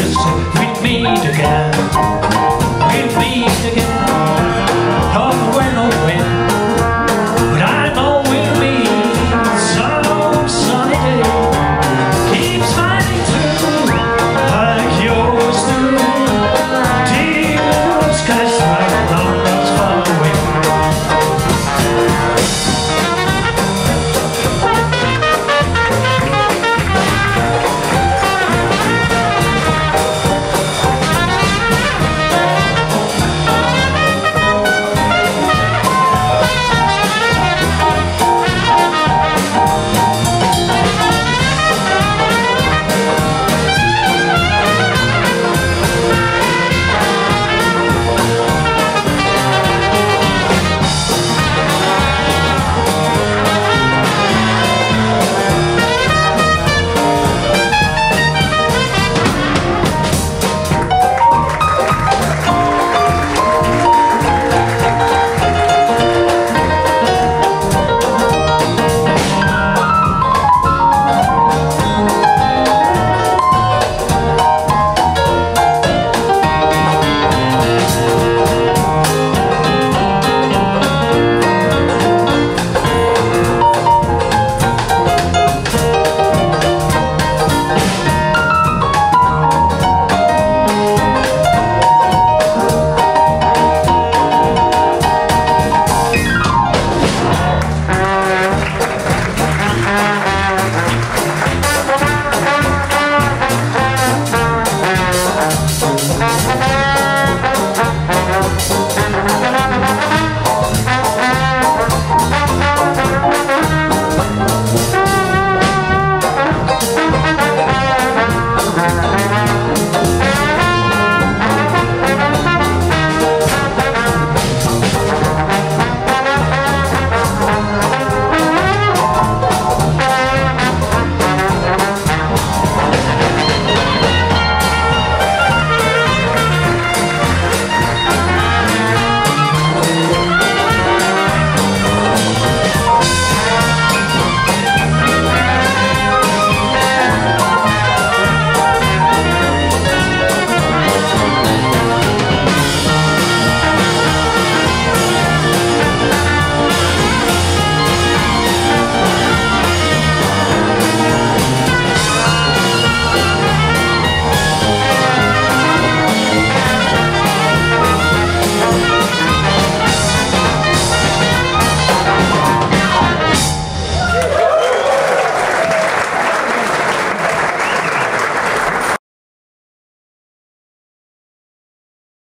dance meet again. We'll me together.